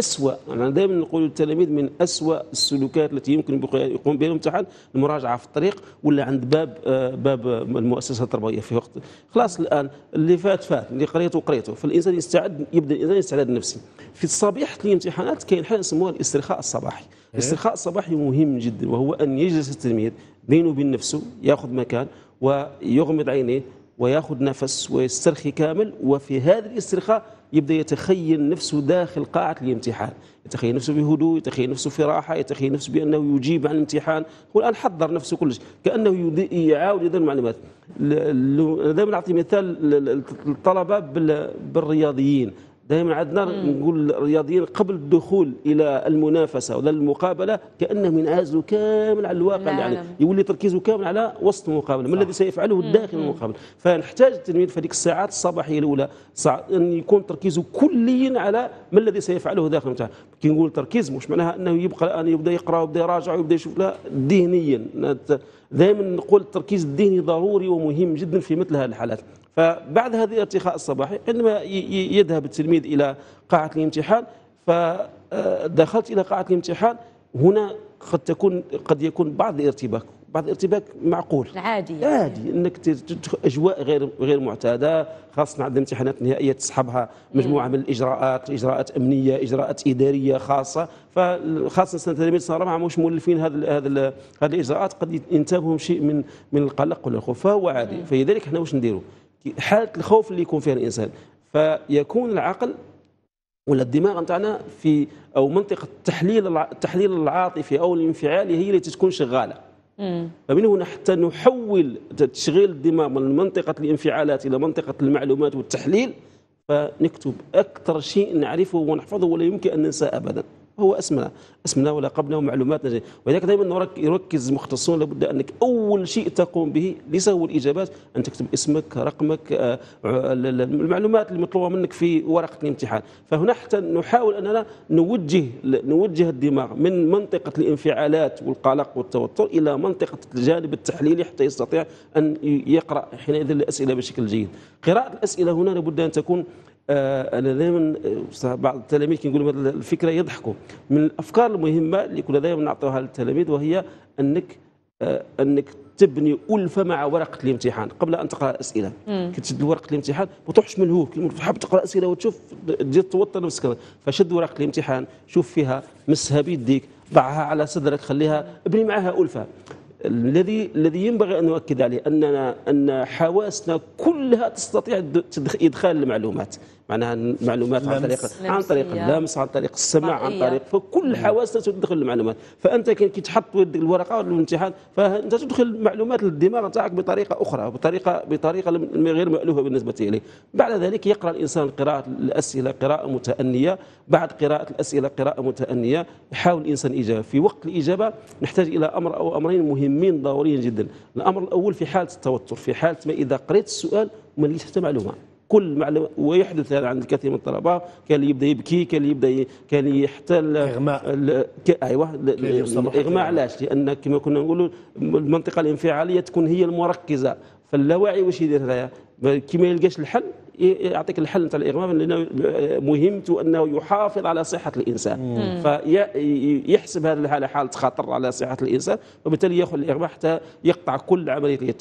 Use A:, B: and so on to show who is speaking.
A: أسوأ. أنا دائما نقول للتلاميذ من أسوأ السلوكات التي يمكن يقوم بها الامتحان المراجعة في الطريق ولا عند باب آه، باب المؤسسة التربوية في وقت. خلاص الآن اللي فات فات اللي قريته قريته. فالإنسان يستعد يبدأ الإنسان استعداد نفسي في صبيحة الامتحانات كاين حاجة يسموها الاسترخاء الصباحي. إيه. الاسترخاء الصباحي مهم جدا وهو أن يجلس التلميذ بينه وبين نفسه يأخذ مكان ويغمض عينيه ويأخذ نفس ويسترخي كامل. وفي هذا الاسترخاء يبدا يتخيل نفسه داخل قاعة الامتحان يتخيل نفسه بهدوء يتخيل نفسه في راحه يتخيل نفسه بأنه يجيب عن الامتحان هو الان حضر نفسه كل شيء كانه يعاود يدير المعلومات. دائما نعطي مثال للطلبه بالرياضيين. دائما عندنا نقول الرياضيين قبل الدخول إلى المنافسة ولا المقابلة كأنهم ينعزلوا كامل على الواقع يعني يولي تركيزه كامل على وسط المقابلة. ما الذي سيفعله داخل المقابلة؟ فنحتاج التلميذ في هذيك الساعات الصباحية الأولى أن يكون تركيزه كليا على ما الذي سيفعله داخل الامتحان كي نقول تركيز مش معناها أنه يبقى الآن يبدأ يقرأ ويبدأ يراجع ويبدأ يشوف لا ذهنيا. دائما نقول التركيز الذهني ضروري ومهم جدا في مثل هذه الحالات. فبعد هذه الارتخاء الصباحي عندما يذهب التلميذ إلى قاعة الامتحان فدخلت إلى قاعة الامتحان هنا قد تكون قد يكون بعض الارتباك بعض الارتباك معقول.
B: عادي
A: عادي إنك تدخل أجواء غير غير معتادة خاصة عند الامتحانات النهائية تصحبها مجموعة من الإجراءات إجراءات أمنية إجراءات إدارية خاصة فخاصه سنة التلاميذ صراحة مش مولفين هذا هذا هذه الإجراءات قد ينتابهم شيء من من القلق ولا الخوف فهو عادي. فلذلك إحنا واش نديروا؟ حالة الخوف اللي يكون فيها الإنسان. فيكون العقل ولا الدماغ نتاعنا في أو منطقة التحليل التحليل العاطفي أو الانفعالي هي اللي تكون شغالة. فمن هنا حتى نحول تشغيل الدماغ من منطقة الانفعالات إلى منطقة المعلومات والتحليل فنكتب أكثر شيء نعرفه ونحفظه ولا يمكن أن ننساه ابدا. هو اسمنا اسمنا ولقبنا ومعلوماتنا ولذلك دائما يركز المختصون لابد أنك أول شيء تقوم به ليس هو الإجابات أن تكتب اسمك رقمك آه، المعلومات المطلوبة منك في ورقة الامتحان. فهنا حتى نحاول أننا نوجه نوجه الدماغ من منطقة الانفعالات والقلق والتوتر إلى منطقة الجانب التحليلي حتى يستطيع أن يقرأ حينئذ الأسئلة بشكل جيد. قراءة الأسئلة هنا لابد أن تكون أنا دائما آه، بعض التلاميذ كي نقول الفكرة يضحكوا. من الأفكار المهمة اللي كنا دائما نعطوها للتلاميذ وهي أنك آه، أنك تبني ألفة مع ورقة الامتحان قبل أن تقرأ الاسئله كي تشد ورقة الامتحان ما تروحش ملهوف حاب تقرأ أسئلة وتشوف تجي توتر نفسك. فشد ورقة الامتحان شوف فيها مسها بيديك ضعها على صدرك خليها ابني معها ألفة. الذي الذي ينبغي أن نؤكد عليه اننا أن حواسنا كلها تستطيع إدخال المعلومات. معناها المعلومات عن طريق عن طريق اللمس عن طريق السمع عن طريق فكل حواسنا تدخل المعلومات. فأنت كي تحط الورقة ولا الامتحان فأنت تدخل معلومات للدماغ نتاعك بطريقة أخرى بطريقه بطريقة غير مألوفة بالنسبة إليه. بعد ذلك يقرأ الإنسان قراءة الأسئلة قراءة متأنية. بعد قراءة الأسئلة قراءة متأنية. يحاول الإنسان الاجابه في وقت الإجابة نحتاج إلى أمر أو أمرين مهمين. ضروريين جدا. الأمر الأول في حالة التوتر في حالة ما إذا قريت السؤال وما لقيتش حتى معلومة؟ كل معلومة ويحدث هذا عند الكثير من الطلبة كان اللي يبدأ يبكي كان اللي يبدأ كان يحتل.
C: إغماء.
A: أيوه الاغماء علاش؟ لأن كما كنا نقولوا المنطقة الانفعالية تكون هي المركزة. فاللاوعي واش يدير هذايا؟ كي ما يلقاش الحل يعطيك الحل نتاع الإغماء لأنه مهمته أنه يحافظ على صحة الإنسان. فيحسب هذه الحالة حاله خطر على صحة الإنسان وبالتالي يأخذ الإغماء حتى يقطع كل عملية الاتصال